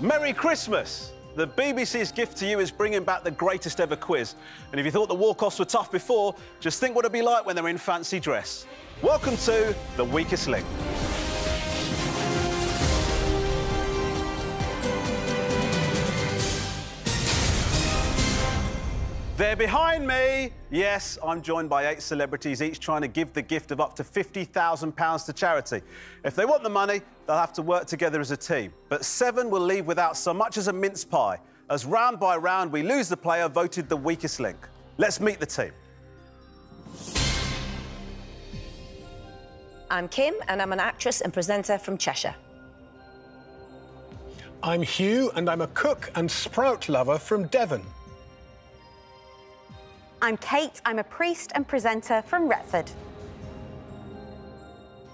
Merry Christmas! The BBC's gift to you is bringing back the greatest ever quiz. And if you thought the walk-offs were tough before, just think what it'd be like when they're in fancy dress. Welcome to The Weakest Link. They're behind me. Yes, I'm joined by eight celebrities, each trying to give the gift of up to £50,000 to charity. If they want the money, they'll have to work together as a team. But seven will leave without so much as a mince pie, as round by round we lose the player voted the weakest link. Let's meet the team. I'm Kim, and I'm an actress and presenter from Cheshire. I'm Hugh, and I'm a cook and sprout lover from Devon. I'm Kate. I'm a priest and presenter from Retford.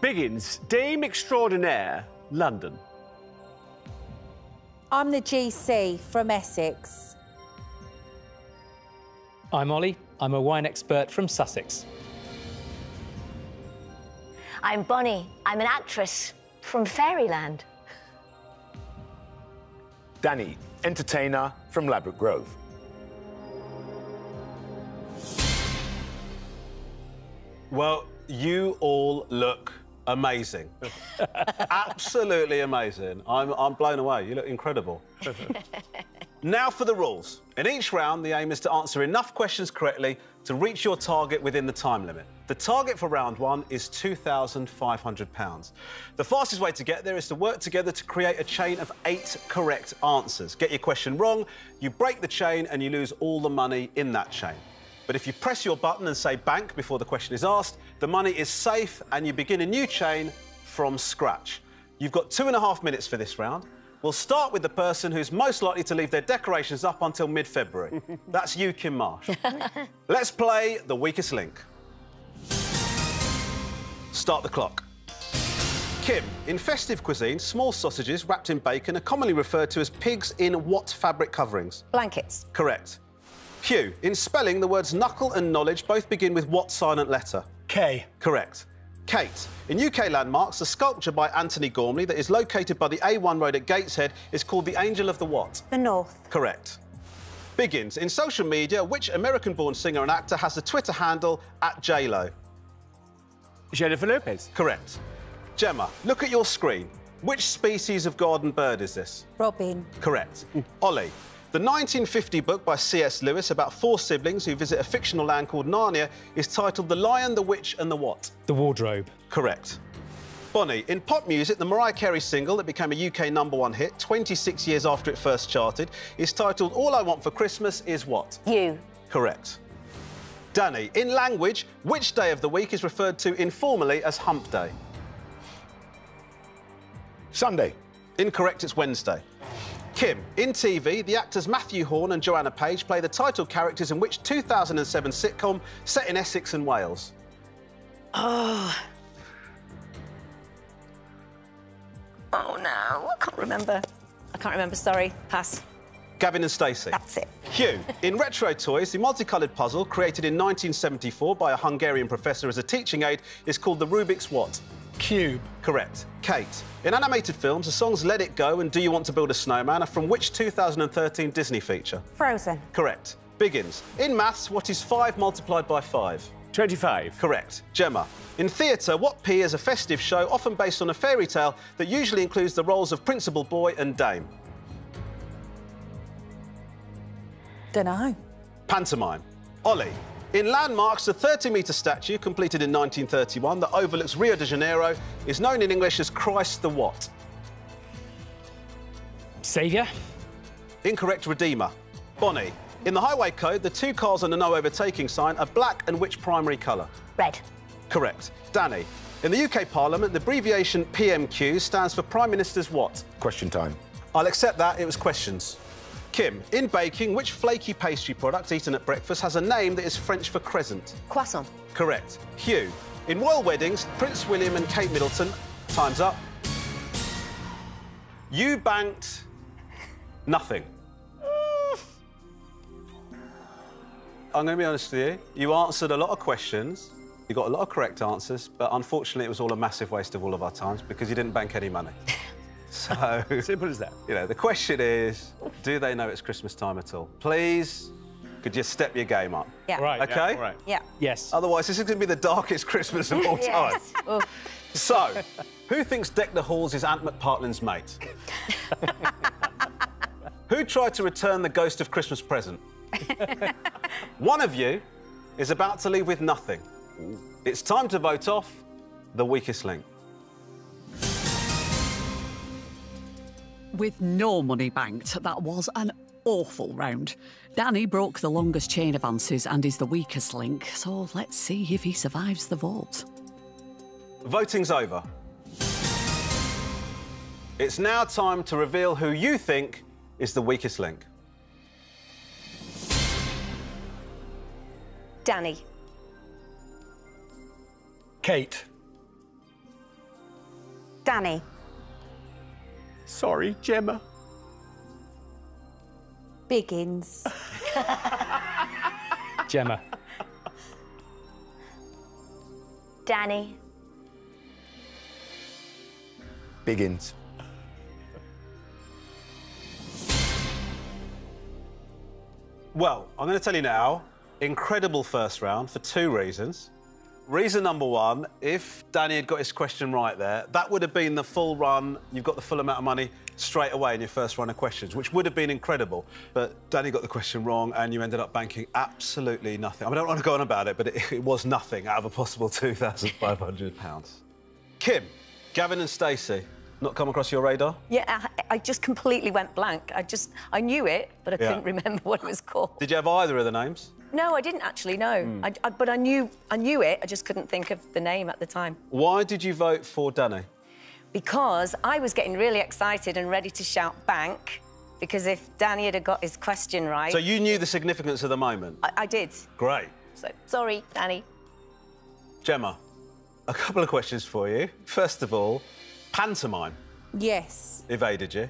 Biggins, Dame Extraordinaire, London. I'm the GC from Essex. I'm Ollie. I'm a wine expert from Sussex. I'm Bonnie. I'm an actress from Fairyland. Danny, entertainer from Ladbroke Grove. Well, you all look amazing. Absolutely amazing. I'm, I'm blown away. You look incredible. now for the rules. In each round, the aim is to answer enough questions correctly to reach your target within the time limit. The target for round one is £2,500. The fastest way to get there is to work together to create a chain of eight correct answers. Get your question wrong, you break the chain and you lose all the money in that chain. But if you press your button and say bank before the question is asked, the money is safe and you begin a new chain from scratch. You've got two and a half minutes for this round. We'll start with the person who's most likely to leave their decorations up until mid-February. That's you, Kim Marsh. Let's play the weakest link. Start the clock. Kim, in festive cuisine, small sausages wrapped in bacon are commonly referred to as pigs in what fabric coverings? Blankets. Correct. Hugh, in spelling, the words knuckle and knowledge both begin with what silent letter? K. Correct. Kate, in UK landmarks, a sculpture by Antony Gormley that is located by the A1 road at Gateshead is called the Angel of the what? The North. Correct. Biggins, in social media, which American-born singer and actor has the Twitter handle at JLo? Jennifer Lopez. Correct. Gemma, look at your screen. Which species of garden bird is this? Robin. Correct. Ollie, the 1950 book by C.S. Lewis about four siblings who visit a fictional land called Narnia is titled The Lion, the Witch and the What? The wardrobe. Correct. Bonnie, in pop music, the Mariah Carey single that became a UK number one hit 26 years after it first charted is titled All I Want for Christmas is What? You. Correct. Danny, in language, which day of the week is referred to informally as Hump Day? Sunday. Incorrect, it's Wednesday. Kim, in TV, the actors Mathew Horne and Joanna Page play the title characters in which 2007 sitcom set in Essex and Wales? Oh. Oh, no. I can't remember. I can't remember, sorry. Pass. Gavin and Stacey. That's it. Hugh, in Retro Toys, the multicoloured puzzle created in 1974 by a Hungarian professor as a teaching aid is called the Rubik's what? Cube. Correct. Kate, in animated films, the songs Let It Go and Do You Want to Build a Snowman are from which 2013 Disney feature? Frozen. Correct. Biggins, in maths, what is 5 multiplied by 5? 25. Correct. Gemma, in theatre, what P is a festive show often based on a fairy tale that usually includes the roles of principal boy and dame? Dunno. Pantomime. Ollie, in landmarks, the 30-metre statue, completed in 1931, that overlooks Rio de Janeiro, is known in English as Christ the what? Saviour. Incorrect Redeemer. Bonnie, in the highway code, the two cars on the no overtaking sign are black and which primary colour? Red. Correct. Danny, in the UK Parliament, the abbreviation PMQ stands for Prime Minister's what? Question time. I'll accept that. It was questions. Kim, in baking, which flaky pastry product eaten at breakfast has a name that is French for crescent? Croissant. Correct. Hugh, in royal weddings, Prince William and Kate Middleton, time's up. You banked nothing. I'm going to be honest with you. You answered a lot of questions. You got a lot of correct answers, but unfortunately, it was all a massive waste of all of our times because you didn't bank any money. So, Simple as that. you know, the question is, do they know it's Christmas time at all? Please, could you step your game up? Yeah. Right. Okay? Yeah, all right. Yeah. Yes. Otherwise, this is going to be the darkest Christmas of all time. Yes. So, who thinks Deck the Halls is Ant McPartlin's mate? who tried to return the ghost of Christmas present? One of you is about to leave with nothing. It's time to vote off the weakest link. With no money banked, that was an awful round. Danny broke the longest chain of answers and is the weakest link, so let's see if he survives the vault. Voting's over. It's now time to reveal who you think is the weakest link. Danny. Kate. Danny. Sorry, Gemma. Biggins. Gemma. Danny. Biggins. Well, I'm going to tell you now, incredible first round for two reasons. Reason number one, if Danny had got his question right there, that would have been the full run. You've got the full amount of money straight away in your first run of questions, which would have been incredible. But Danny got the question wrong and you ended up banking absolutely nothing. I, mean, I don't want to go on about it, but it, it was nothing out of a possible £2,500. Kim, Gavin and Stacey, not come across your radar? Yeah, I, I just completely went blank. I just, I knew it, but I Yeah. couldn't remember what it was called. Did you have either of the names? No, I didn't actually know. Hmm. I, I- but I knew, I knew it. I just couldn't think of the name at the time Why did you vote for Danny? because I was getting really excited and ready to shout bank. Because if Danny had got his question right, So you knew the significance of the moment? I, I did. Great. So sorry, Danny. Gemma, a couple of questions for you. First of all, pantomime Yes. evaded you.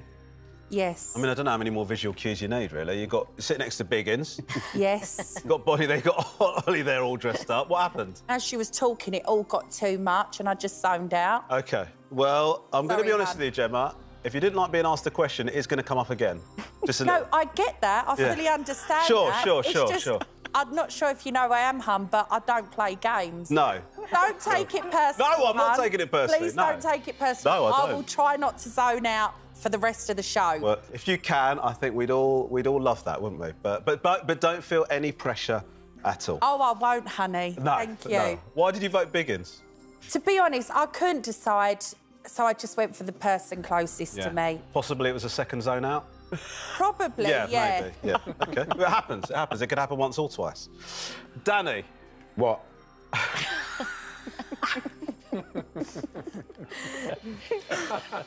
Yes. I mean, I don't know how many more visual cues you need, really. You got sit next to Biggins, yes. you got Bonnie there, you got Ollie there, all dressed up. What happened? As she was talking, it all got too much, and I just zoned out. Okay. Well, I'm going to be honest hon. with you, Gemma. If you didn't like being asked a question, it is going to come up again. Just a No, little. I get that. I Yeah. fully understand Sure, that. sure, It's sure, just, sure. I'm not sure if you know I am, hum, but I don't play games. No. Don't take it personally. No, I'm not hun. taking it personally, Please no. don't take it personally. No, I don't. I will try not to zone out for the rest of the show. Well, if you can, I think we'd all we'd all love that, wouldn't we? But but but, but don't feel any pressure at all. Oh, I won't, honey. no. Thank you. no. Why did you vote Biggins? To be honest, I couldn't decide, so I just went for the person closest to me. Possibly it was a second zone out. Probably, yeah. maybe. Yeah. Okay. It happens. It happens. It could happen once or twice. Danny, What?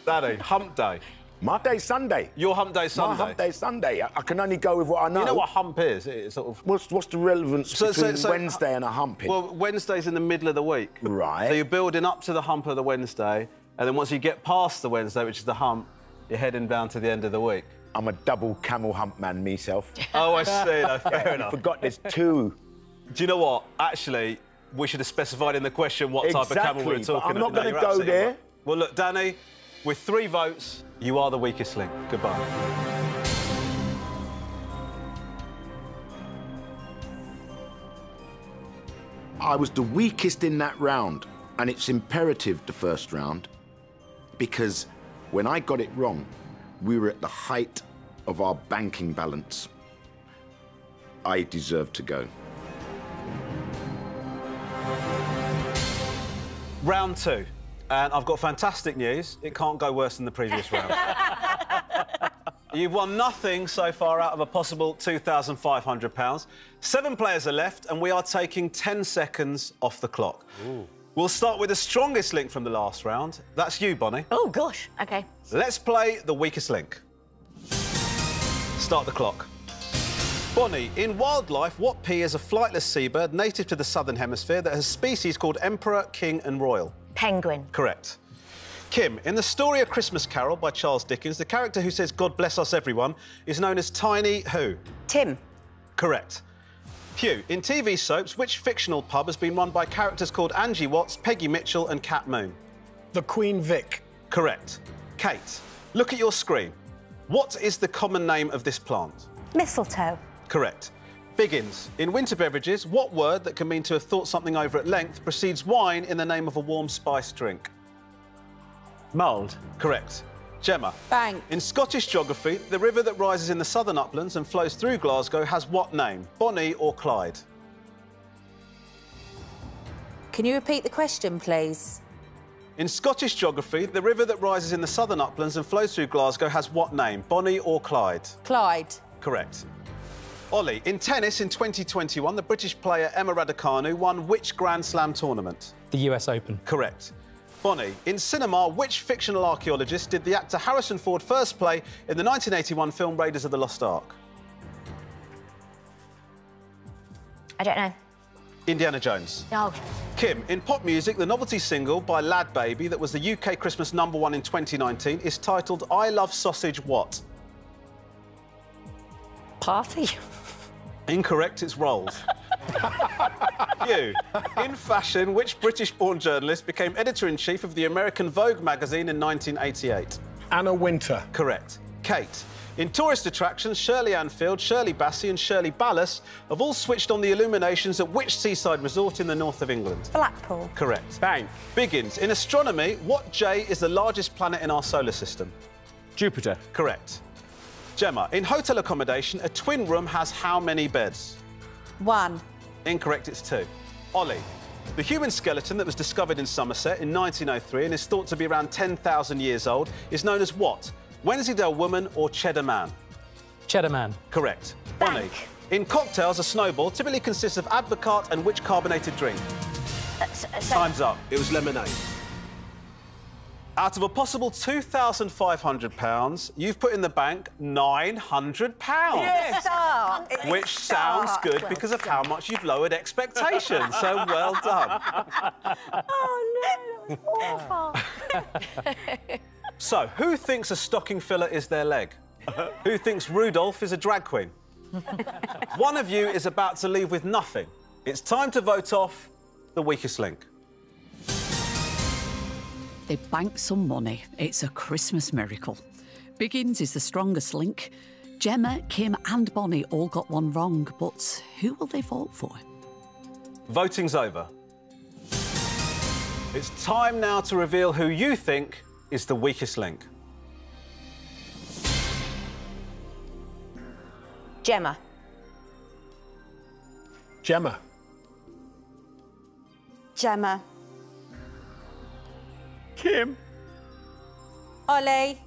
Danny, hump day. My day Sunday. Your hump day My Sunday. hump day Sunday. I, I can only go with what I know. You know what hump is? It's sort of. What's, what's the relevance So- so- between so- Wednesday and a humping? Well, Wednesday's in the middle of the week. Right. So you're building up to the hump of the Wednesday, and then once you get past the Wednesday, which is the hump, you're heading down to the end of the week. I'm a double camel hump man myself. Oh, I see. No, fair I enough. forgot there's two. Do you know what? Actually, we should have specified in the question what type of camel we were Exactly, but talking I'm not gonna you're go there. right. Well, look, Danny, with three votes, you are the weakest link. Goodbye. I was the weakest in that round, and it's imperative the first round because when I got it wrong, we were at the height of our banking balance. I deserve to go. Round two. And I've got fantastic news. It can't go worse than the previous round. You've won nothing so far out of a possible £2,500. Seven players are left, and we are taking 10 seconds off the clock. We'll start with the strongest link from the last round. That's you, Bonnie. Oh, gosh. OK. Let's play the weakest link. Start the clock. Bonnie, in wildlife, what pea is a flightless seabird native to the southern hemisphere that has species called emperor, king, and royal? Penguin. Correct. Kim, in the story A Christmas Carol by Charles Dickens, the character who says, God bless us everyone, is known as Tiny who? Tim. Correct. Hugh, in TV soaps, which fictional pub has been run by characters called Angie Watts, Peggy Mitchell, and Kat Moon? The Queen Vic. Correct. Kate, Look at your screen. What is the common name of this plant? Mistletoe. Correct. Biggins. In winter beverages, what word that can mean to have thought something over at length precedes wine in the name of a warm spice drink? Mulled. Correct. Gemma. Bank. In Scottish geography, the river that rises in the southern uplands and flows through Glasgow has what name? Bonnie or Clyde? Can you repeat the question, please? In Scottish geography, the river that rises in the southern uplands and flows through Glasgow has what name? Bonnie or Clyde? Clyde. Correct. Ollie, in tennis in 2021, the British player Emma Raducanu won which Grand Slam tournament? The US Open. Correct. Bonnie, in cinema, which fictional archaeologist did the actor Harrison Ford first play in the 1981 film Raiders of the Lost Ark? I don't know. Indiana Jones. No. Kim, in pop music, the novelty single by LadBaby that was the UK Christmas number one in 2019 is titled I Love Sausage What? Party. Incorrect, it's rolls. you. In fashion, which British born journalist became editor in chief of the American Vogue magazine in 1988? Anna Wintour. Correct. Kate. In tourist attractions, Shirley Anfield, Shirley Bassey, and Shirley Ballas have all switched on the illuminations at which seaside resort in the north of England? Blackpool. Correct. Bang. Biggins. In astronomy, what J is the largest planet in our solar system? Jupiter. Correct. Gemma. In hotel accommodation, a twin room has how many beds? One. Incorrect, it's two. Ollie. The human skeleton that was discovered in Somerset in 1903 and is thought to be around 10,000 years old is known as what? Wensleydale woman or Cheddar man? Cheddar Man. Correct. Bonnie. In cocktails, a snowball typically consists of advocaat and which carbonated drink? Uh, s- so- Time's up. It was lemonade. Out of a possible £2,500, you've put in the bank £900. Start. It's Which sounds good because of how much you've lowered expectations. So well done. Oh, no, that was awful. So, who thinks a stocking filler is their leg? who thinks Rudolph is a drag queen? One of you is about to leave with nothing. It's time to vote off the weakest link. They bank some money. It's a Christmas miracle. Biggins is the strongest link. Gemma, Kim, and Bonnie all got one wrong, but who will they vote for? Voting's over. It's time now to reveal who you think is the weakest link. Gemma. Gemma. Gemma. Kim. Ollie.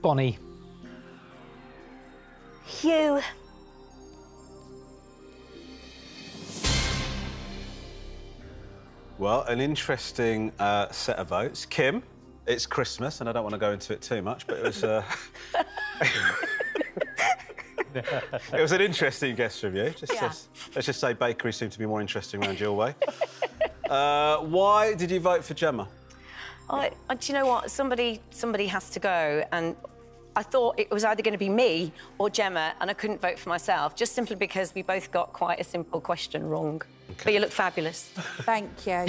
Bonnie. Hugh. Well, an interesting uh, set of votes. Kim, it's Christmas, and I don't want to go into it too much, but it was. Uh... it was an interesting guess from you. Just, just- let's just say bakery seemed to be more interesting around your way. Uh, why did you vote for Gemma? I, I, do you know what? Somebody, somebody has to go, and I thought it was either going to be me or Gemma, and I couldn't vote for myself, just simply because we both got quite a simple question wrong. But you look fabulous. Thank you.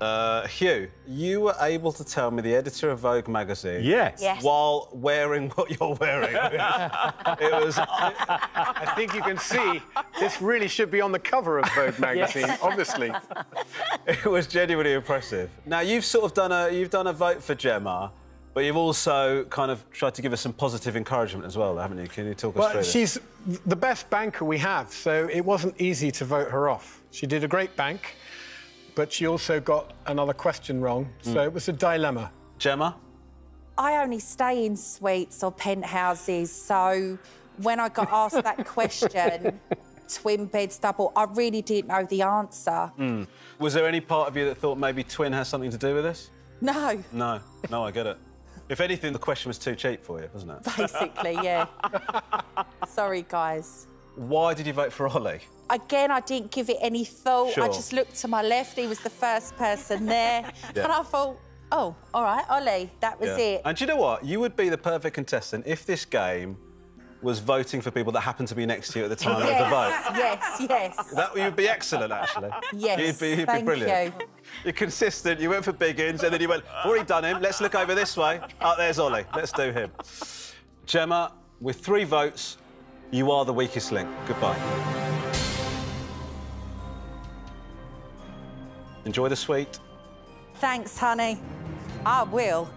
Uh, Hugh, you were able to tell me the editor of Vogue magazine. Yes. Yes. While wearing what you're wearing. it was. I think you can see this really should be on the cover of Vogue magazine, obviously. It was genuinely impressive. Now you've sort of done a you've done a vote for Gemma, but you've also kind of tried to give us some positive encouragement as well, haven't you? Can you talk us through Well, this? she's the best banker we have, so it wasn't easy to vote her off. She did a great bank, but she also got another question wrong, so hmm. it was a dilemma. Gemma. I only stay in suites or penthouses, so when I got asked that question, twin beds, double, I really didn't know the answer. Hmm. Was there any part of you that thought maybe twin has something to do with this? No, No, no, I get it. If anything, the question was too cheap for you, wasn't it? basically, yeah. Sorry, guys. Why did you vote for Ollie? Again, I didn't give it any thought. I just looked to my left. He was the first person there. Yeah. And I thought, oh, all right, Ollie, that was it. And do you know what? You would be the perfect contestant if this game was voting for people that happened to be next to you at the time of the vote. yes, yes. That would be excellent, actually. Yes, You'd be, you'd thank be brilliant. you. You're consistent. You went for Biggins, and then you went, already done him. Let's look over this way. Oh, there's Ollie. Let's do him. Gemma, with three votes, you are the weakest link. Goodbye. Enjoy the sweet. Thanks, honey. I will.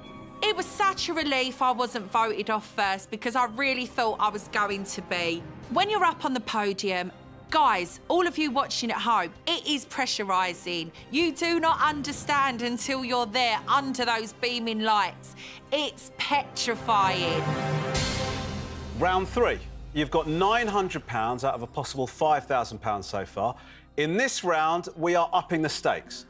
It was such a relief I wasn't voted off first because I really thought I was going to be. When you're up on the podium, guys, all of you watching at home, it is pressurising. You do not understand until you're there under those beaming lights. It's petrifying. Round three. You've got £900 out of a possible £5,000 so far. In this round, we are upping the stakes.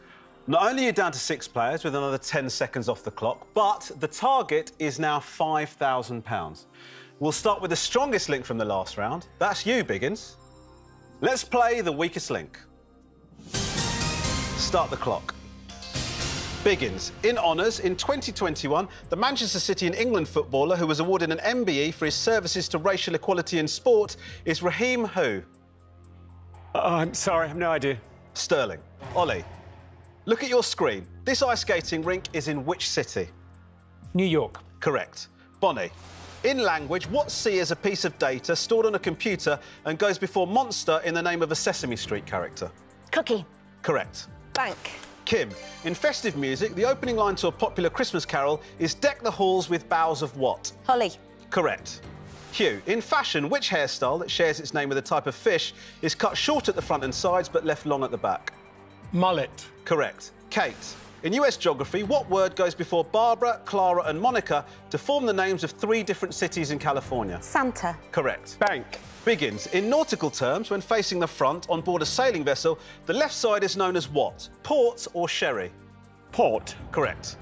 Not only are you down to six players with another 10 seconds off the clock, but the target is now £5,000. We'll start with the strongest link from the last round. That's you, Biggins. Let's play the weakest link. Start the clock. Biggins, in honours, in 2021, the Manchester City and England footballer who was awarded an MBE for his services to racial equality in sport is Raheem who? Oh, uh, I'm sorry, I have no idea. Sterling. Ollie, look at your screen. This ice skating rink is in which city? New York. Correct. Bonnie, in language, what C is a piece of data stored on a computer and goes before monster in the name of a Sesame Street character? Cookie. Correct. Bank. Kim, in festive music, the opening line to a popular Christmas carol is Deck the halls with boughs of what? Holly. Correct. Hugh, in fashion, which hairstyle that shares its name with a type of fish is cut short at the front and sides but left long at the back? Mullet. Correct. Kate, in US geography, what word goes before Barbara, Clara and Monica to form the names of three different cities in California? Santa. Correct. Bank. Biggins, in nautical terms, when facing the front on board a sailing vessel, the left side is known as what? Port or sherry? Port. Correct.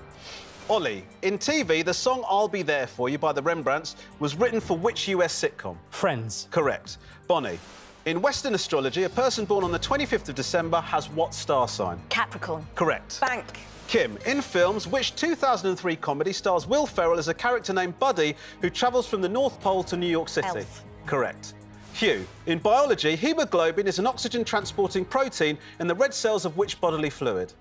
Ollie, in TV, the song I'll Be There For You by the Rembrandts was written for which US sitcom? Friends. Correct. Bonnie, in Western astrology, a person born on the 25th of December has what star sign? Capricorn. Correct. Bank. Kim, in films, which 2003 comedy stars Will Ferrell as a character named Buddy who travels from the North Pole to New York City? Elf. Correct. Hugh, in biology, hemoglobin is an oxygen transporting protein in the red cells of which bodily fluid?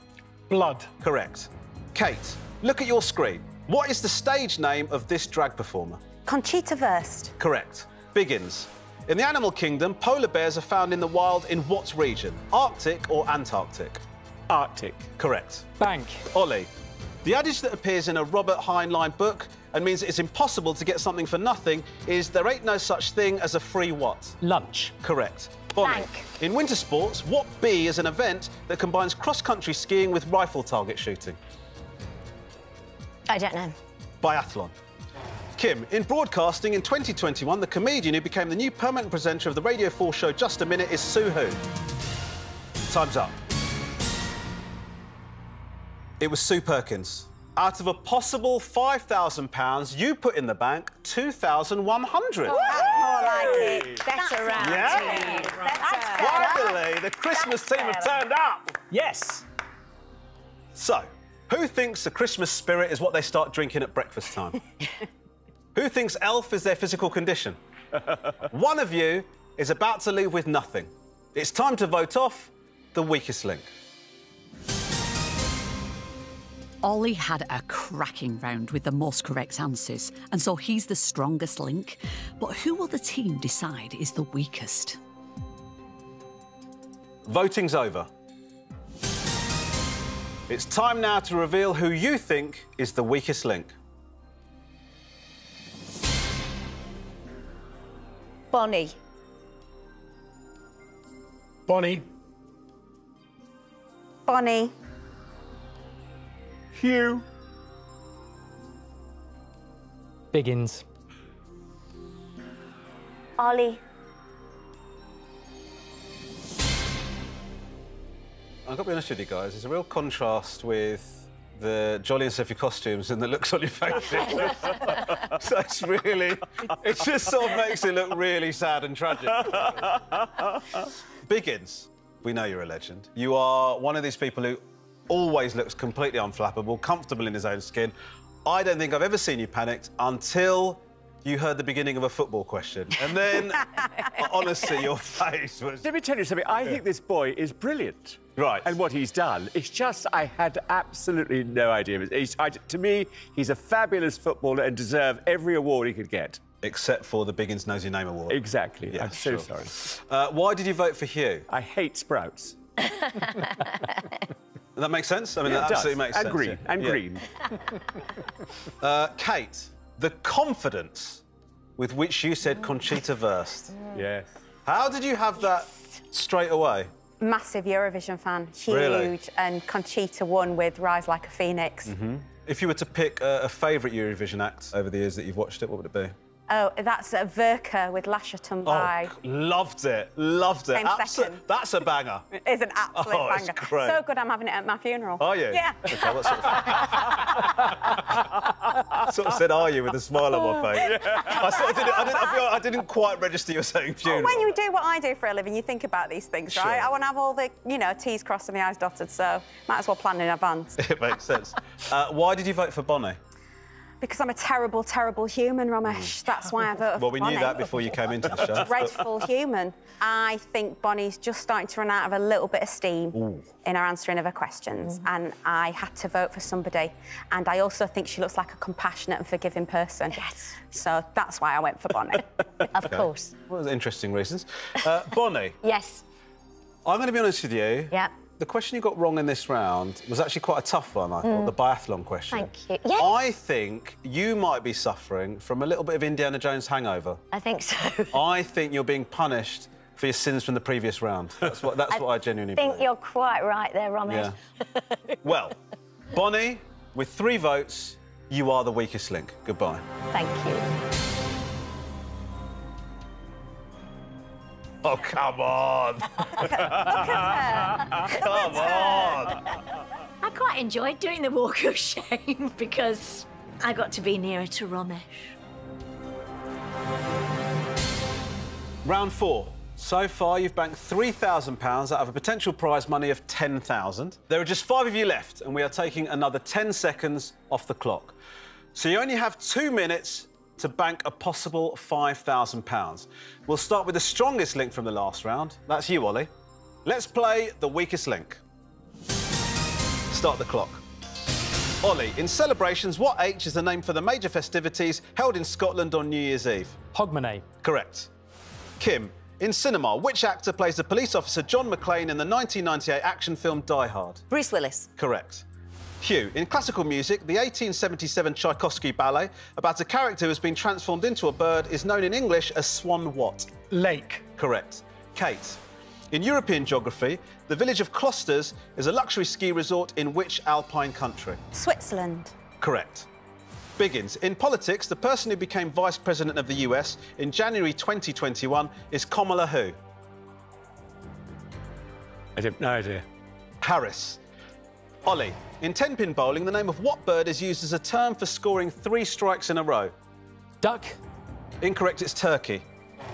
Blood. Correct. Kate, look at your screen. What is the stage name of this drag performer? Conchita Wurst. Correct. Biggins. In the animal kingdom, polar bears are found in the wild in what region? Arctic or Antarctic? Arctic. Correct. Bank. Ollie, the adage that appears in a Robert Heinlein book and means it's impossible to get something for nothing is there ain't no such thing as a free what? Lunch. Correct. Bonnie, Bank. in winter sports, what B is an event that combines cross-country skiing with rifle target shooting? I don't know. Biathlon. Kim, in broadcasting in 2021, the comedian who became the new permanent presenter of the Radio 4 show Just a Minute is Sue Who. Time's up. It was Sue Perkins. Out of a possible £5,000, you put in the bank 2,100. That's More like it. Better round. Yeah. Finally, the Christmas team have turned up. Yes. So, who thinks the Christmas spirit is what they start drinking at breakfast time? who thinks elf is their physical condition? One of you is about to leave with nothing. It's time to vote off the weakest link. Ollie had a cracking round with the most correct answers, and so he's the strongest link. But who will the team decide is the weakest? Voting's over. It's time now to reveal who you think is the weakest link. Bonnie. Bonnie. Bonnie. Hugh. Biggins. Ollie. I've got to be honest with you guys, there's a real contrast with the Jolly and Sophie costumes and the looks on your faces. so it's really, it just sort of makes it look really sad and tragic. Biggins, we know you're a legend. You are one of these people who always looks completely unflappable, comfortable in his own skin. I don't think I've ever seen you panicked until you heard the beginning of a football question. And then, honestly, your face was... Let me tell you something. I think this boy is brilliant. Right. And what he's done, it's just, I had absolutely no idea. He's, I, to me, he's a fabulous footballer and deserves every award he could get. Except for the Biggins Knows Your Name award. Exactly. Yeah, I'm so sure. sorry. Uh, why did you vote for Hugh? I hate sprouts. That makes sense? I mean, Yeah, that it does. absolutely makes And sense. green, yeah. and Yeah. green. Uh, Kate, the confidence with which you said Conchita Wurst. Yes. How did you have that straight away? Massive Eurovision fan, huge, Really? and Conchita won with Rise Like a Phoenix. Mm-hmm. If you were to pick a, a favourite Eurovision act over the years that you've watched it, what would it be? Oh, that's a Verka with Lasha Tumbai. Oh, loved it, loved it. Came Abso- second. That's a banger. It's an absolute Oh, it's banger. great. So good, I'm having it at my funeral. Are you? Yeah. Okay, what sort of... sort of said, "Are you?" with a smile on my face. I sort of didn't. I didn't, honest, I didn't quite register you saying funeral. When you do what I do for a living, you think about these things, Sure. right? I want to have all the, you know, T's crossed and the I's dotted, so might as well plan in advance. it makes sense. Uh, why did you vote for Bonnie? Because I'm a terrible, terrible human, Romesh. That's why I voted Mm. Well, for we Bonnie. knew that before you came into the show. Dreadful human. I think Bonnie's just starting to run out of a little bit of steam Ooh. in her answering of her questions, and I had to vote for somebody. And I also think she looks like a compassionate and forgiving person. Yes. So that's why I went for Bonnie. Of Okay. course. Well, there's interesting reasons. Uh, Bonnie, Yes. I'm going to be honest with you. Yeah. The question you got wrong in this round was actually quite a tough one, I thought, Mm. the biathlon question. Thank you. Yes. I think you might be suffering from a little bit of Indiana Jones hangover. I think so. I think you're being punished for your sins from the previous round. That's what, that's what I genuinely I think believe. you're quite right there, Romesh. Yeah. well, Bonnie, with three votes, you are the weakest link. Goodbye. Thank you. Oh, come on. come on. I quite enjoyed doing the walk of shame because I got to be nearer to Romesh. Round four. So far, you've banked £3,000 out of a potential prize money of 10000 There are just five of you left, and we are taking another 10 seconds off the clock. So you only have two minutes to bank a possible £5,000. We'll start with the strongest link from the last round. That's you, Ollie. Let's play the weakest link. Start the clock. Ollie, in celebrations, what H is the name for the major festivities held in Scotland on New Year's Eve? Hogmanay. Correct. Kim, in cinema, which actor plays the police officer John McClane in the 1998 action film Die Hard? Bruce Willis. Correct. Hugh, in classical music, the 1877 Tchaikovsky ballet about a character who has been transformed into a bird is known in English as Swan what? Lake. Correct. Kate, in European geography, the village of Klosters is a luxury ski resort in which alpine country? Switzerland. Correct. Biggins, in politics, the person who became vice president of the US in January 2021 is Kamala who? I have no idea. Harris. Ollie, in 10 pin bowling, the name of what bird is used as a term for scoring three strikes in a row? Duck. Incorrect, it's turkey.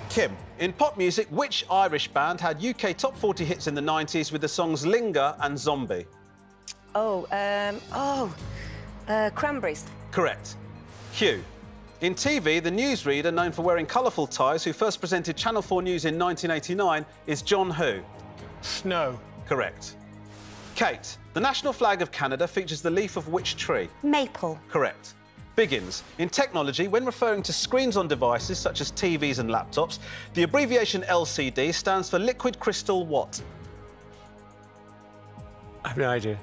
Kim, in pop music, which Irish band had UK top 40 hits in the 90s with the songs Linger and Zombie? Oh, um, oh, uh, cranberries. Correct. Hugh, in TV, the newsreader known for wearing colourful ties who first presented Channel 4 News in 1989 is Jon Who? Snow. Correct. Kate, the national flag of Canada features the leaf of which tree? Maple. Correct. Biggins. In technology, when referring to screens on devices such as TVs and laptops, the abbreviation LCD stands for liquid crystal what? I have no idea.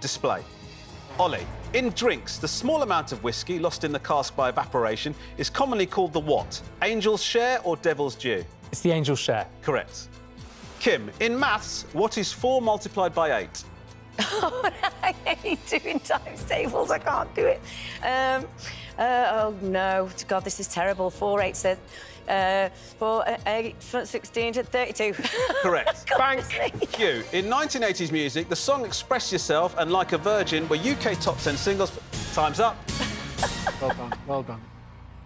Display. Ollie. In drinks, the small amount of whiskey lost in the cask by evaporation is commonly called the what? Angel's share or devil's due? It's the angel's share. Correct. Kim. In maths, what is 4 multiplied by 8? I hate doing times tables. I can't do it. Um, uh, oh no, God, this is terrible. Four eight said. Uh, four, uh, eight, four, 16 to 32. Correct. Bank. Hugh, in 1980s music, the song Express Yourself and Like a Virgin were UK top 10 singles. Time's up. Well done. Well done.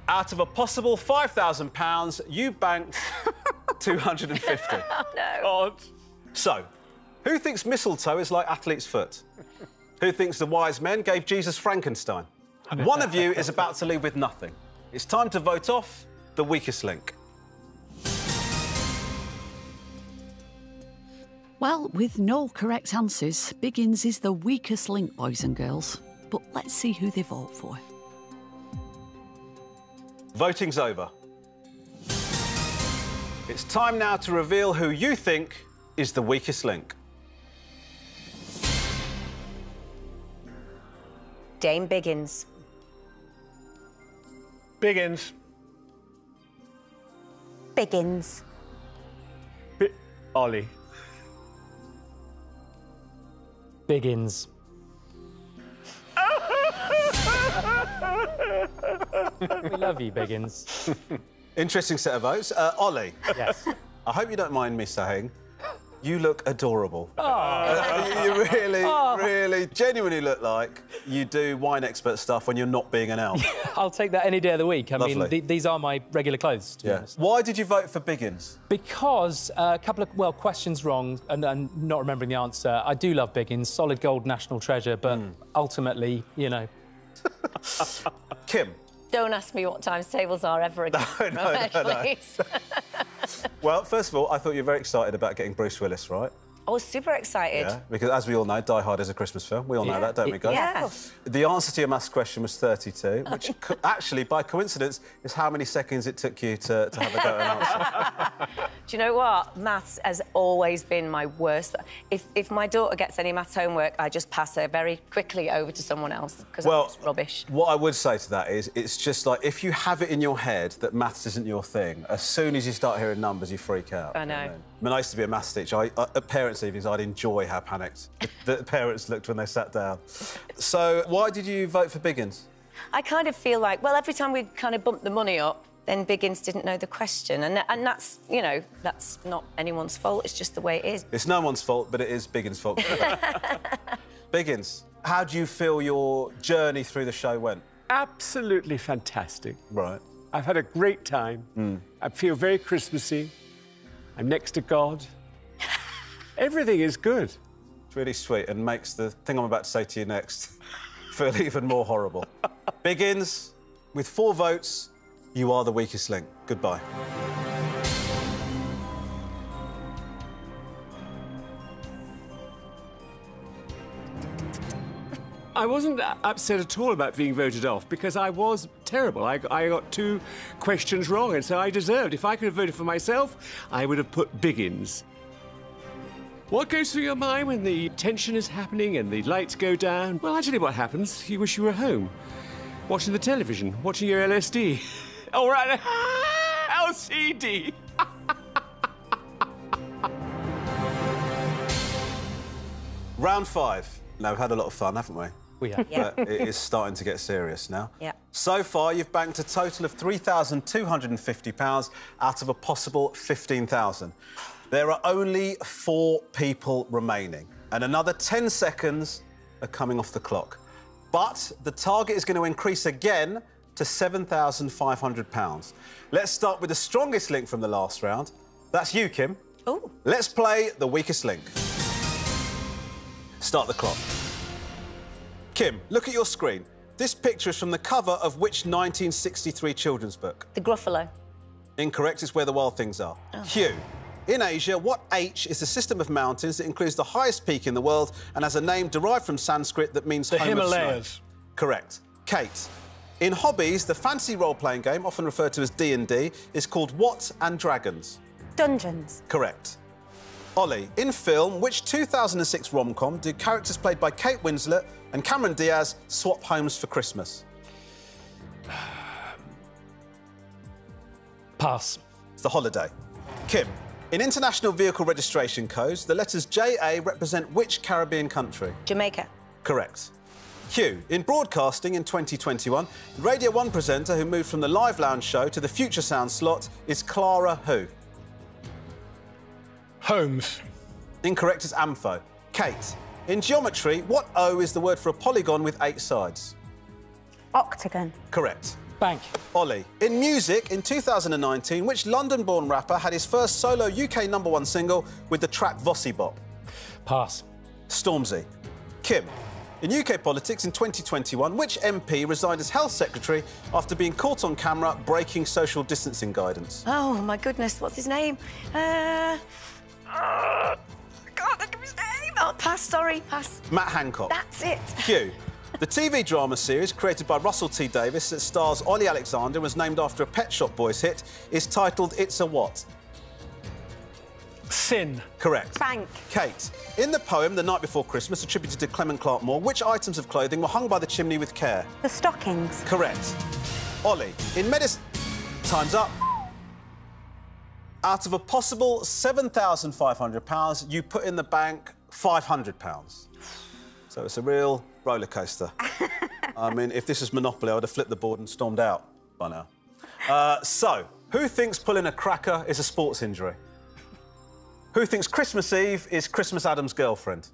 Out of a possible £5,000, you banked 250. Oh, no. God. So, who thinks mistletoe is like athlete's foot? Who thinks the wise men gave Jesus Frankenstein? One of you is about to leave with nothing. It's time to vote off the weakest link. Well, with no correct answers, Biggins is the weakest link, boys and girls. But let's see who they vote for. Voting's over. It's time now to reveal who you think is the weakest link. Dame Biggins. Biggins. Biggins. Bi- Ollie. Biggins. we love you, Biggins. Interesting set of votes. Uh, Ollie. Yes. I hope you don't mind me saying, you look adorable. Oh. You really, really, genuinely look like you do wine expert stuff when you're not being an elf. I'll take that any day of the week. I mean, th- these are my regular clothes, to be honest. Why did you vote for Biggins? Because uh, a couple of, well, questions wrong and, and not remembering the answer. I do love Biggins, solid gold national treasure, but Hmm. ultimately, you know. Kim. Don't ask me what times tables are ever again. No, no, no, no. Well, first of all, I thought you were very excited about getting Bruce Willis, right? I was super excited. Yeah, because as we all know, Die Hard is a Christmas film. We all know that, don't we, guys? Yeah. The answer to your maths question was 32, which co- actually, by coincidence, is how many seconds it took you to, to have a go at an answer. Do you know what? Maths has always been my worst. If, if my daughter gets any maths homework, I just pass her very quickly over to someone else because Well- I'm rubbish. What I would say to that is, it's just like if you have it in your head that maths isn't your thing, as soon as you start hearing numbers, you freak out. I know. I mean, I used to be a maths teacher. I, uh, at parents' evenings, I'd enjoy how panicked the, the parents looked when they sat down. So, why did you vote for Biggins? I kind of feel like, well, every time we kind of bumped the money up, then Biggins didn't know the question. And, and that's, you know, that's not anyone's fault. It's just the way it is. It's no one's fault, but it is Biggins' fault. Biggins, how do you feel your journey through the show went? Absolutely fantastic. Right. I've had a great time. I feel very Christmassy. I'm next to God. Everything is good. It's really sweet and makes the thing I'm about to say to you next feel even more horrible. Biggins, with four votes, you are the weakest link. Goodbye. I wasn't upset at all about being voted off because I was terrible. I, I got two questions wrong, and so I deserved. If I could have voted for myself, I would have put Biggins. What goes through your mind when the tension is happening and the lights go down? Well, I tell you what happens. You wish you were home, watching the television, watching your LSD. All right, LCD. Round five. Now, we've had a lot of fun, haven't we? We have. Yeah. But it is starting to get serious now. Yeah. So far, you've banked a total of £3,250 out of a possible 15000 There are only four people remaining, and another 10 seconds are coming off the clock. But the target is going to increase again to £7,500. Let's start with the strongest link from the last round. That's you, Kim. Oh. Let's play the weakest link. Start the clock. Kim, look at your screen. This picture is from the cover of which 1963 children's book? The Gruffalo. Incorrect, it's where the wild things are. Oh. Hugh, in Asia, what H is the system of mountains that includes the highest peak in the world and has a name derived from Sanskrit that means The home of snow? Himalayas. Correct. Kate, in hobbies, the fancy role-playing game, often referred to as D&D, is called What and Dragons? Dungeons. Correct. Ollie, in film, which 2006 rom-com did characters played by Kate Winslet and Cameron Diaz swap homes for Christmas? Pass. It's the holiday. Kim, in international vehicle registration codes, the letters JA represent which Caribbean country? Jamaica. Correct. Hugh, in broadcasting in 2021, Radio 1 presenter who moved from the Live Lounge show to the Future Sound slot is Clara who? Holmes. Incorrect is Amfo. Kate, in geometry, what O is the word for a polygon with eight sides? Octagon. Correct. Bank. Ollie, in music, in 2019, which London-born rapper had his first solo UK number one single with the track Vossi Bop? Pass. Stormzy. Kim, In UK politics in 2021, which MP resigned as Health Secretary after being caught on camera breaking social distancing guidance? Oh, my goodness, what's his name? Uh... uh I can't think of his name. Oh, pass, sorry, pass. Matt Hancock. That's it. Hugh. The TV drama series created by Russell T Davies that stars Ollie Alexander and was named after a Pet Shop Boys hit is titled It's a What? Sin. Correct. Bank. Kate. In the poem The Night Before Christmas, attributed to Clement Clarke Moore, which items of clothing were hung by the chimney with care? The stockings. Correct. Ollie. In medicine... Time's up. Out of a possible £7,500, you put in the bank £500. So it's a real roller coaster. I mean, if this was Monopoly, I would have flipped the board and stormed out by now. Uh, so, who thinks pulling a cracker is a sports injury? Who thinks Christmas Eve is Christmas Adam's girlfriend?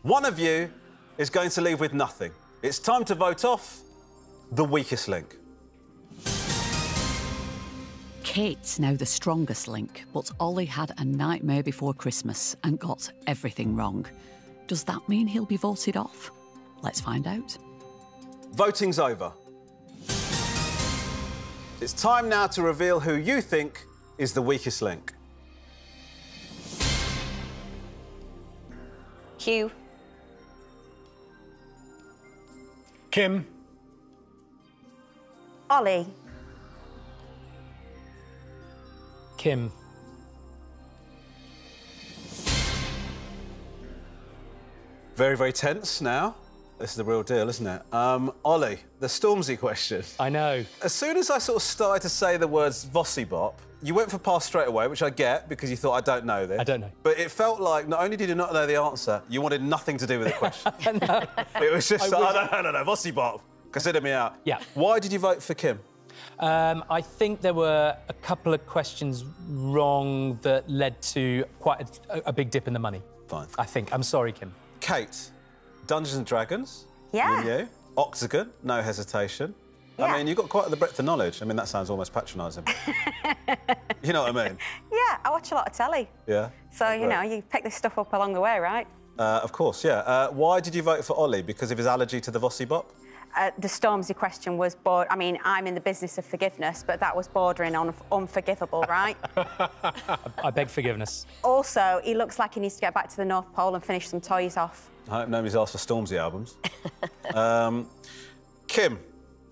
One of you is going to leave with nothing. It's time to vote off the weakest link. Kate's now the strongest link, but Ollie had a nightmare before Christmas and got everything wrong. Does that mean he'll be voted off? Let's find out. Voting's over. It's time now to reveal who you think is the weakest link. Hugh. Kim. Ollie. Kim. Very, very tense now. This is the real deal, isn't it? Um, Ollie, the Stormzy question. I know. As soon as I sort of started to say the words Vossi Bop, you went for pass straight away, which I get because you thought I don't know this. I don't know. But it felt like not only did you not know the answer, you wanted nothing to do with the question. It was just, I like, oh, no, no, no, Vossi Bop. Consider me out. Yeah. Why did you vote for Kim? Um, I think there were a couple of questions wrong that led to quite a, a big dip in the money. Fine. I think. I'm sorry, Kim. Kate, Dungeons and Dragons. Yeah. with You. Octagon, no hesitation. Yeah. I mean, you've got quite the breadth of knowledge. I mean, that sounds almost patronising. you know what I mean? Yeah, I watch a lot of telly. Yeah. So, you know, you pick this stuff up along the way, right? Uh, of course, yeah. Uh, why did you vote for Ollie? Because of his allergy to the Vossi Bop? Uh, the Stormzy question was, bor- I mean, I'm in the business of forgiveness, but that was bordering on unforgivable, right? I beg forgiveness. also, he looks like he needs to get back to the North Pole and finish some toys off. I hope nobody's asked for Stormzy albums. um, Kim,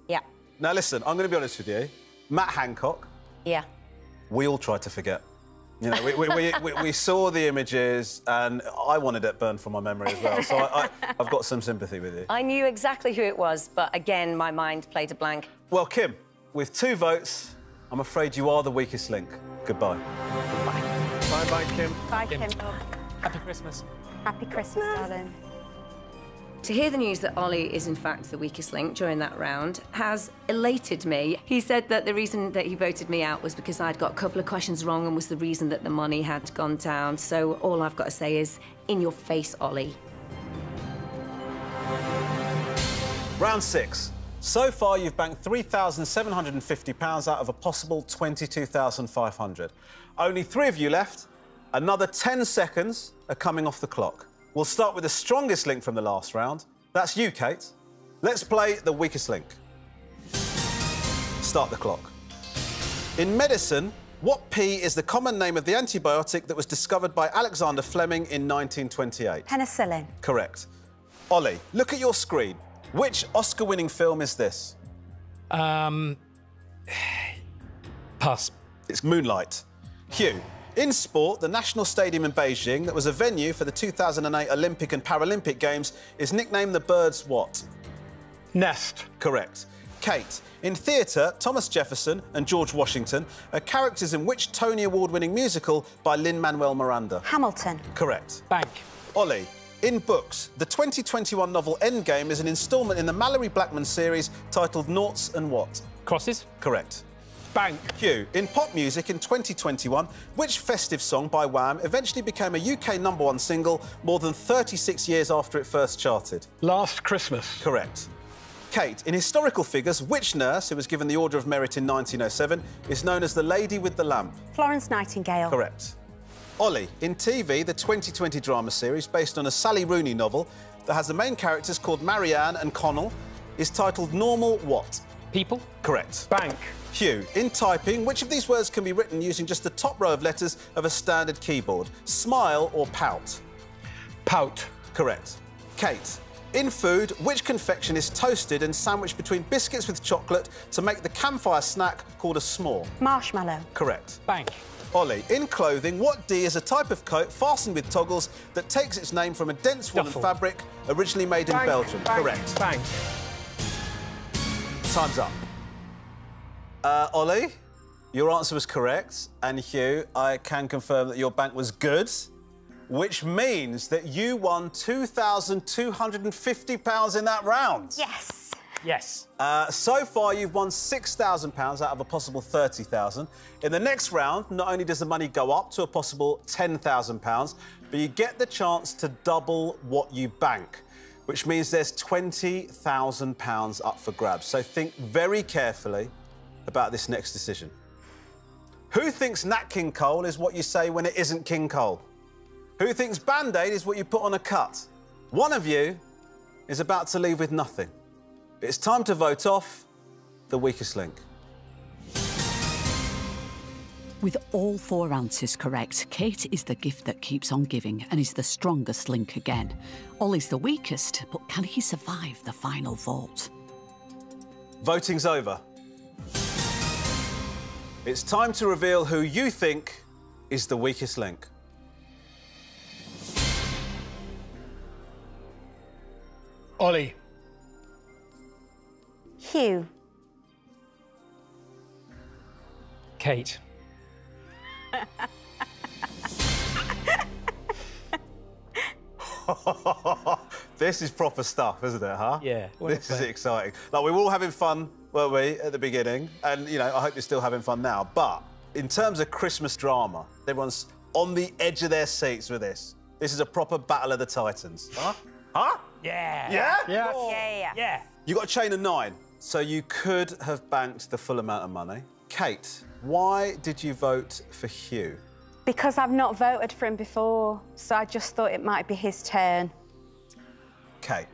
Yeah. now listen, I'm going to be honest with you. Matt Hancock, Yeah. we all tried to forget. You know, we, we, we, we, we saw the images and I wanted it burned from my memory as well. So I, I, I've got some sympathy with you. I knew exactly who it was, but again, my mind played a blank. Well, Kim, with two votes, I'm afraid you are the weakest link. Goodbye. Bye-bye, Kim. Bye, Kim. Happy Christmas. Happy Christmas, darling. To hear the news that Ollie is in fact the weakest link during that round has elated me. He said that the reason that he voted me out was because I'd got a couple of questions wrong and was the reason that the money had gone down. So all I've got to say is, in your face, Ollie. Round six. So far, you've banked £3,750 out of a possible 22,500. Only three of you left. Another 10 seconds are coming off the clock. We'll start with the strongest link from the last round. That's you, Kate. Let's play the weakest link. Start the clock. In medicine, what P is the common name of the antibiotic that was discovered by Alexander Fleming in 1928? Penicillin. Correct. Ollie, look at your screen. Which Oscar winning film is this? Um, pass. It's Moonlight. Hugh, in sport, the National Stadium in Beijing, that was a venue for the 2008 Olympic and Paralympic Games, is nicknamed the Birds what? Nest. Correct. Kate, in theatre, Thomas Jefferson and George Washington are characters in which Tony Award winning musical by Lin Manuel Miranda? Hamilton. Correct. Bank. Ollie, in books, the 2021 novel Endgame is an instalment in the Malorie Blackman series titled Noughts and What? Crosses. Correct. Bank. Hugh, in pop music in 2021, which festive song by Wham eventually became a UK number one single more than 36 years after it first charted? Last Christmas. Correct. Kate, in historical figures, which nurse, who was given the Order of Merit in 1907, is known as the Lady with the Lamp? Florence Nightingale. Correct. Ollie, in TV, the 2020 drama series based on a Sally Rooney novel that has the main characters called Marianne and Connell is titled Normal What? People? Correct. Bank. Hugh, in typing, which of these words can be written using just the top row of letters of a standard keyboard? Smile or pout? Pout. Correct. Kate, in food, which confection is toasted and sandwiched between biscuits with chocolate to make the campfire snack called a s'more? Marshmallow. Correct. Bank. Ollie, in clothing, what D is a type of coat fastened with toggles that takes its name from a dense woolen Duffel. fabric originally made in Belgium? bank, Correct. Bank. Time's up. Uh, Ollie, your answer was correct. And Hugh, I can confirm that your bank was good, which means that you won £2,250 in that round. Yes. Yes. Uh, so far, you've won £6,000 out of a possible 30000 In the next round, not only does the money go up to a possible £10,000, but you get the chance to double what you bank, which means there's £20,000 up for grabs. So think very carefully about this next decision. Who thinks Nat King Cole is what you say when it isn't King Cole? Who thinks Band Aid is what you put on a cut? One of you is about to leave with nothing. It's time to vote off the weakest link. With all four answers correct, Kate is the gift that keeps on giving and is the strongest link again. Ollie's the weakest, but can he survive the final vote? Voting's over. It's time to reveal who you think is the weakest link. Ollie. Hugh. Kate. this is proper stuff, isn't it, huh? Yeah. This is exciting. Like, we're all having fun, weren't we, at the beginning? And, you know, I hope you're still having fun now. But in terms of Christmas drama, everyone's on the edge of their seats with this. This is a proper battle of the titans. Huh? Huh? Yeah. Yeah? Yes. Yeah, yeah. Yeah. You got a chain of nine, so you could have banked the full amount of money. Kate, why did you vote for Hugh? Because I've not voted for him before, so I just thought it might be his turn. Kate.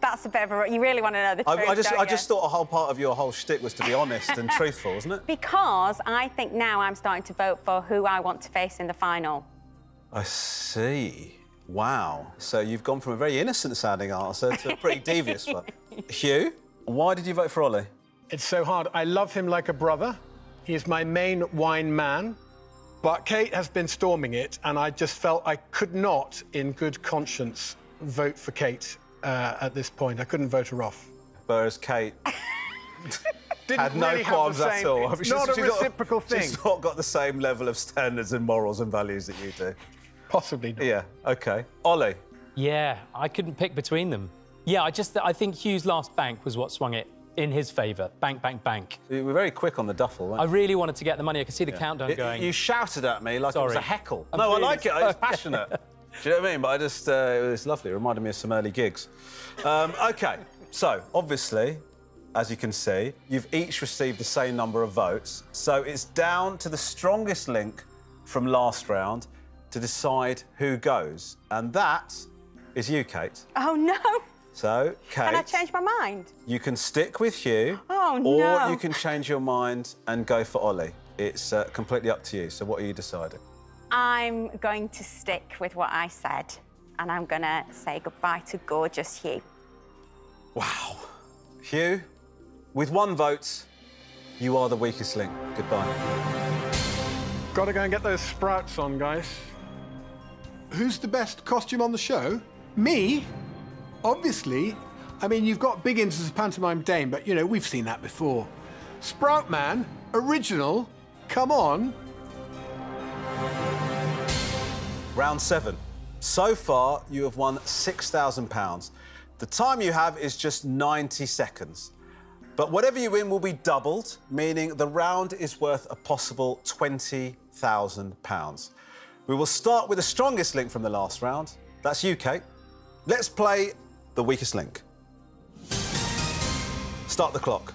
That's a bit of a... You really want to know the I, truth, I just, don't I you? just thought a whole part of your whole shtick was to be honest and truthful, wasn't it? Because I think now I'm starting to vote for who I want to face in the final. I see. Wow. So you've gone from a very innocent sounding answer to a pretty devious one. Hugh, why did you vote for Ollie? It's so hard. I love him like a brother. He is my main wine man. But Kate has been storming it, and I just felt I could not, in good conscience, vote for Kate uh, at this point. I couldn't vote her off. Whereas Kate Didn't had no really have the qualms at all. It's She's- not a she's reciprocal thing. She's not got the same level of standards and morals and values that you do. Possibly not. Yeah, OK. Ollie, Yeah, I couldn't pick between them. Yeah, I just I think Hugh's last bank was what swung it in his favour. Bank, bank, bank. you were very quick on the duffel, weren't I really wanted to get the money. I could see the countdown It- going. You shouted at me like it was a heckle. I'm no, I like it. It's sorry. passionate. Do you know what I mean? But I just, uh, it was lovely. It reminded me of some early gigs. Um, OK, so obviously, as you can see, you've each received the same number of votes. So it's down to the strongest link from last round to decide who goes. And that is you, Kate. Oh, no. So, Kate, Can I change my mind? you can stick with Hugh. Oh, Or no. you can change your mind and go for Ollie. It's uh, completely up to you. So what are you deciding? I'm going to stick with what I said, and I'm going to say goodbye to gorgeous Hugh. Wow. Hugh, with one vote, you are the weakest link. Goodbye. Got to go and get those sprouts on, guys. Who's the best costume on the show? Me? Obviously. I mean, you've got Biggins as a pantomime dame, but, you know, we've seen that before. Sprout Man, original, come on. Round seven. So far, you have won £6,000. The time you have is just 90 seconds. But whatever you win will be doubled, meaning the round is worth a possible £20,000. We will start with the strongest link from the last round. That's you, Kate. Let's play the weakest link. Start the clock.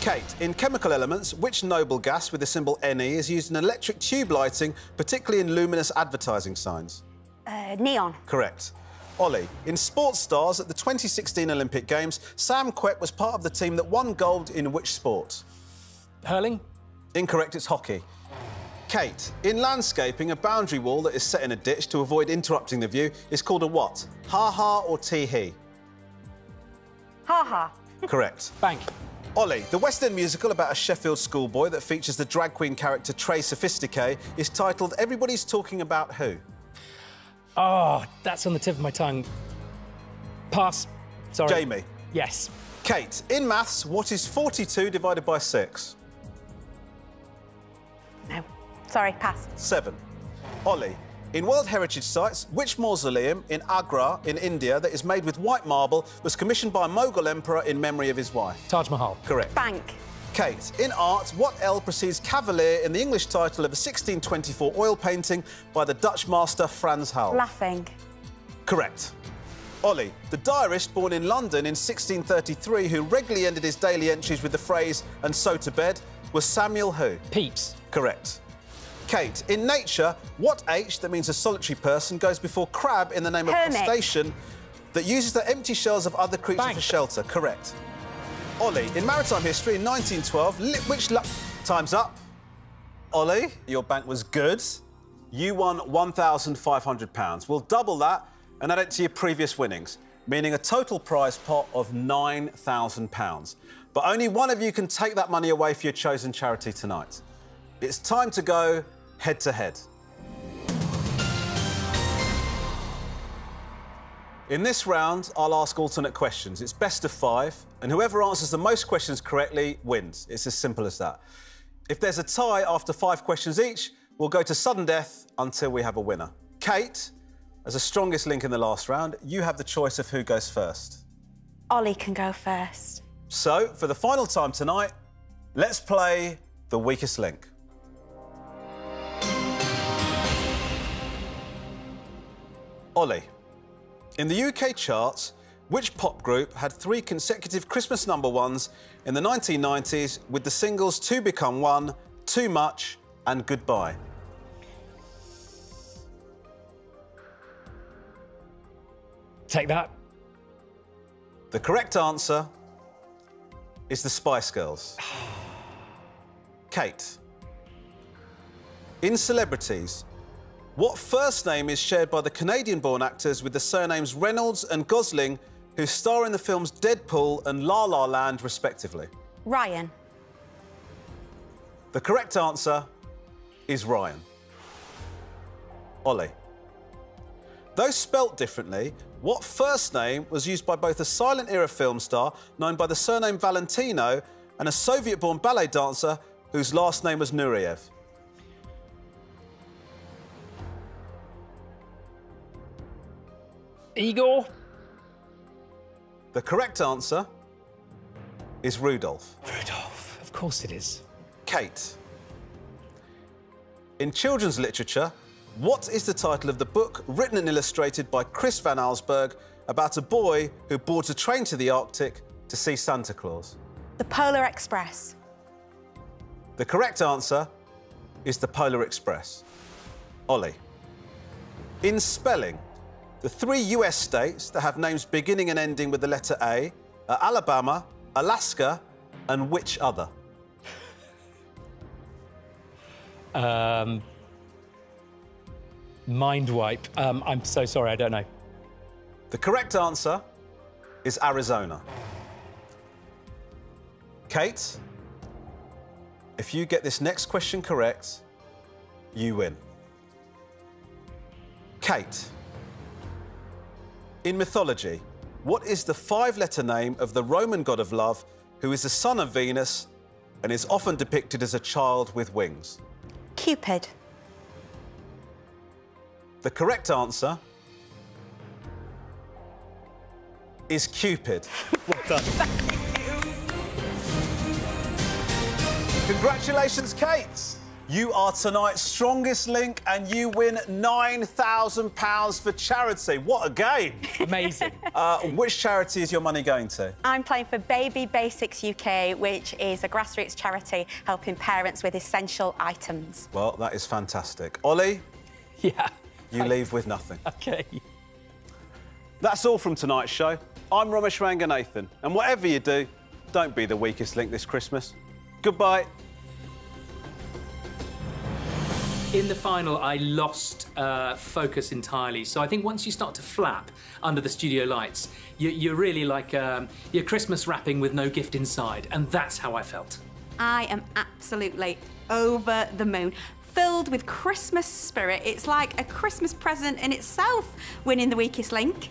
Kate, in chemical elements, which noble gas with the symbol Ne is used in electric tube lighting, particularly in luminous advertising signs? Uh, neon. Correct. Ollie, in sports stars at the 2016 Olympic Games, Sam Quek was part of the team that won gold in which sport? Hurling? Incorrect, it's hockey. Kate, in landscaping, a boundary wall that is set in a ditch to avoid interrupting the view is called a what? Ha-ha or tee-hee? Ha-ha. Correct. Bank. Ollie, the West End musical about a Sheffield schoolboy that features the drag queen character Tray Sophisticay is titled Everybody's Talking About Who? Oh, that's on the tip of my tongue. Pass. Sorry. Jamie. Yes. Kate, in maths, what is 42 divided by 6? No. Sorry, pass. 7. Ollie, in World Heritage Sites, which mausoleum in Agra, in India, that is made with white marble was commissioned by a Mughal emperor in memory of his wife? Taj Mahal. Correct. Bank. Kate, in art, what L precedes Cavalier in the English title of a 1624 oil painting by the Dutch master Frans Hal? Laughing. Correct. Ollie, the diarist born in London in 1633 who regularly ended his daily entries with the phrase, and so to bed, was Samuel who? Pepys. Correct. Kate, in nature, what H, that means a solitary person, goes before crab in the name of Hermit. crustacean that uses the empty shells of other creatures Bank. for shelter? Correct. Ollie, in maritime history in 1912, li- which... Lu- Time's up. Ollie, your bank was good. You won £1,500. We'll double that and add it to your previous winnings, meaning a total prize pot of £9,000. But only one of you can take that money away for your chosen charity tonight. It's time to go head to head. In this round, I'll ask alternate questions. It's best of five, and whoever answers the most questions correctly wins. It's as simple as that. If there's a tie after five questions each, we'll go to sudden death until we have a winner. Kate, as the strongest link in the last round, you have the choice of who goes first. Ollie can go first. So, for the final time tonight, let's play the weakest link. Ollie, in the UK charts, which pop group had three consecutive Christmas number ones in the 1990s with the singles To Become One, Too Much, and Goodbye? Take that. The correct answer is the Spice Girls. Kate. In celebrities, what first name is shared by the Canadian born actors with the surnames Reynolds and Gosling, who star in the films Deadpool and La La Land, respectively? Ryan. The correct answer is Ryan. Ollie. Though spelt differently, what first name was used by both a silent era film star known by the surname Valentino and a Soviet born ballet dancer whose last name was Nureyev? Igor. The correct answer is Rudolph. Rudolph. Of course it is. Kate. In children's literature, what is the title of the book written and illustrated by Chris Van Allsburg about a boy who boards a train to the Arctic to see Santa Claus? The Polar Express. The correct answer is the Polar Express. Ollie. In spelling, the three US states that have names beginning and ending with the letter A are Alabama, Alaska, and which other? Um, mind wipe. Um, I'm so sorry, I don't know. The correct answer is Arizona. Kate, if you get this next question correct, you win. Kate, in mythology, what is the five letter name of the Roman god of love who is the son of Venus and is often depicted as a child with wings? Cupid. The correct answer is Cupid. Well done. Congratulations, Kate. You are tonight's strongest link and you win £9,000 for charity. What a game. Amazing. uh, which charity is your money going to? I'm playing for Baby Basics UK, which is a grassroots charity helping parents with essential items. Well, that is fantastic. Ollie? Yeah. You leave with nothing. Okay. That's all from tonight's show. I'm Romesh Ranganathan, and whatever you do, don't be the weakest link this Christmas. Goodbye. In the final, I lost uh, focus entirely. So I think once you start to flap under the studio lights, you, you're really like um, you're Christmas wrapping with no gift inside, and that's how I felt. I am absolutely over the moon. Filled with Christmas spirit. It's like a Christmas present in itself, winning the weakest link.